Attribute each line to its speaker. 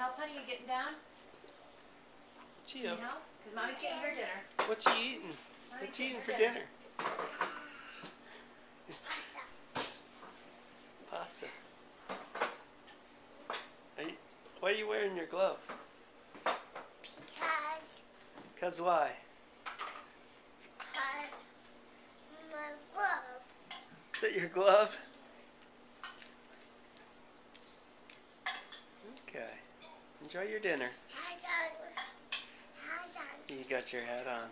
Speaker 1: help, honey? You getting down?
Speaker 2: Gee,
Speaker 1: Can you help? Because mommy's getting her dinner.
Speaker 2: what you eating?
Speaker 1: Mommy's
Speaker 2: What you eating
Speaker 1: her
Speaker 2: for dinner? Pasta. Are you, why are you wearing your glove?
Speaker 3: Because
Speaker 2: Cause why?
Speaker 3: because my glove.
Speaker 2: Is that your glove? Enjoy your dinner.
Speaker 3: Has on. Has on.
Speaker 2: You got your hat on.